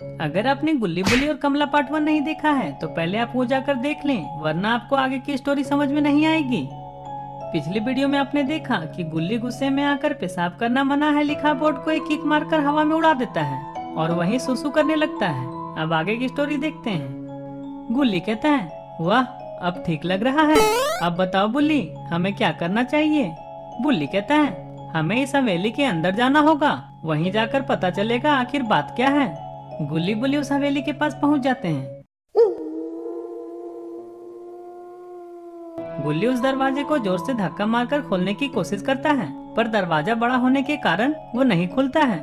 अगर आपने गुल्ली बुल्ली और कमला पार्ट वन नहीं देखा है तो पहले आप वो जाकर देख लें, वरना आपको आगे की स्टोरी समझ में नहीं आएगी। पिछली वीडियो में आपने देखा कि गुल्ली गुस्से में आकर पेशाब करना मना है लिखा बोर्ड को एक किक मारकर हवा में उड़ा देता है, और वहीं सुसु करने लगता है। अब आगे की स्टोरी देखते हैं। गुल्ली कहता है, वाह, अब ठीक लग रहा है। अब बताओ बुल्ली, हमें क्या करना चाहिए? बुल्ली कहता है, हमें इस हवेली के अंदर जाना होगा। वहीं जाकर पता चलेगा आखिर बात क्या है। गुल्ली बुल्ली उस हवेली के पास पहुँच जाते हैं। गुल्ली उस दरवाजे को ज़ोर से धक्का मारकर खोलने की कोशिश करता है, पर दरवाज़ा बड़ा होने के कारण वो नहीं खुलता है।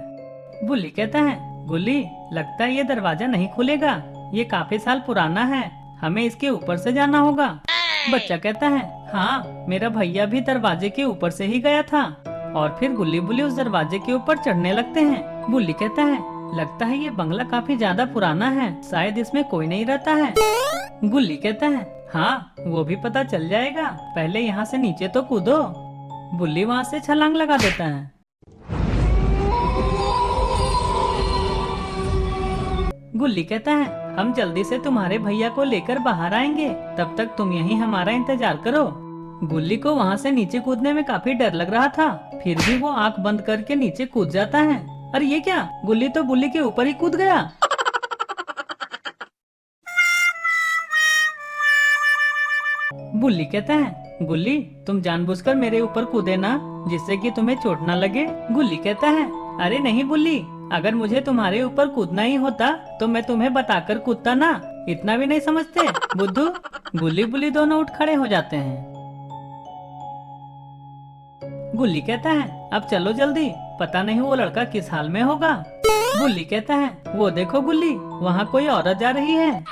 बुल्ली कहता है, गुल्ली, लगता है ये दरवाज़ा नहीं खुलेगा। ये काफ़ी साल पुराना है, हमें इसके ऊपर से जाना होगा। बच्चा कहता है हाँ मेरा भैया भी दरवाजे के ऊपर से ही गया था। और फिर गुल्ली बुल्ली उस दरवाजे के ऊपर चढ़ने लगते हैं। बुल्ली कहता है लगता है ये बंगला काफ़ी ज़्यादा पुराना है, शायद इसमें कोई नहीं रहता है। गुल्ली कहता है हाँ वो भी पता चल जाएगा, पहले यहाँ से नीचे तो कूदो। बुल्ली वहाँ से छलांग लगा देता है। गुल्ली कहता है, हम जल्दी से तुम्हारे भैया को लेकर बाहर आएँगे, तब तक तुम यहीं हमारा इंतज़ार करो। गुल्ली को वहाँ से नीचे कूदने में काफ़ी डर लग रहा था, फिर भी वो आँख बंद करके नीचे कूद जाता है। अरे ये क्या? गुल्ली तो बुल्ली के ऊपर ही कूद गया। बुल्ली कहता है, गुल्ली, तुम जानबूझकर मेरे ऊपर कूदे ना, जिससे कि तुम्हें चोट ना लगे। गुल्ली कहता है, अरे नहीं बुल्ली, अगर मुझे तुम्हारे ऊपर कूदना ही होता तो मैं तुम्हें बताकर कूदता ना। इतना भी नहीं समझते, बुद्धू? गुल्ली बुल्ली दोनों उठ खड़े हो जाते हैं। गुल्ली कहता है अब चलो जल्दी। पता नहीं वो लड़का किस हाल में होगा। गुल्ली कहता है, वो देखो गुल्ली, वहाँ कोई औरत जा रही है।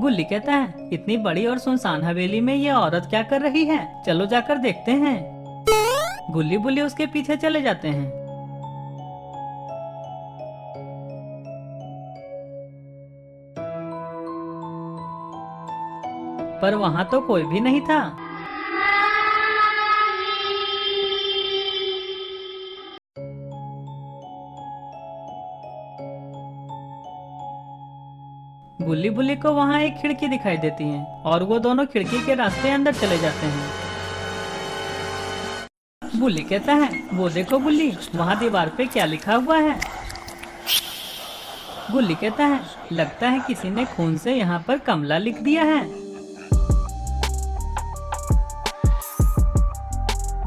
गुल्ली कहता है, इतनी बड़ी और सुनसान हवेली में ये औरत क्या कर रही है? चलो जाकर देखते हैं। गुल्ली बुल्ली उसके पीछे चले जाते हैं। पर वहाँ तो कोई भी नहीं था। गुल्ली बुल्ली को वहाँ एक खिड़की दिखाई देती है और वो दोनों खिड़की के रास्ते अंदर चले जाते हैं। बुल्ली कहता है, वो देखो बुल्ली, वहाँ दीवार पे क्या लिखा हुआ है? गुल्ली कहता है, लगता है किसी ने खून से यहाँ पर कमला लिख दिया है।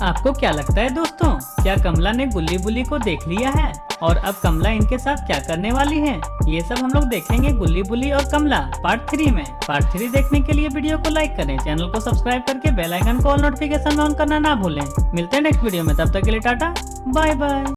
आपको क्या लगता है दोस्तों? क्या कमला ने गुल्ली बुल्ली को देख लिया है? और अब कमला इनके साथ क्या करने वाली है? ये सब हम लोग देखेंगे गुल्ली बुल्ली और कमला पार्ट थ्री में। पार्ट थ्री देखने के लिए वीडियो को लाइक करें चैनल को सब्सक्राइब करके बेल आइकन को ऑल नोटिफिकेशन ऑन करना ना भूलें। मिलते हैं नेक्स्ट वीडियो में, तब तक के लिए टाटा बाय बाय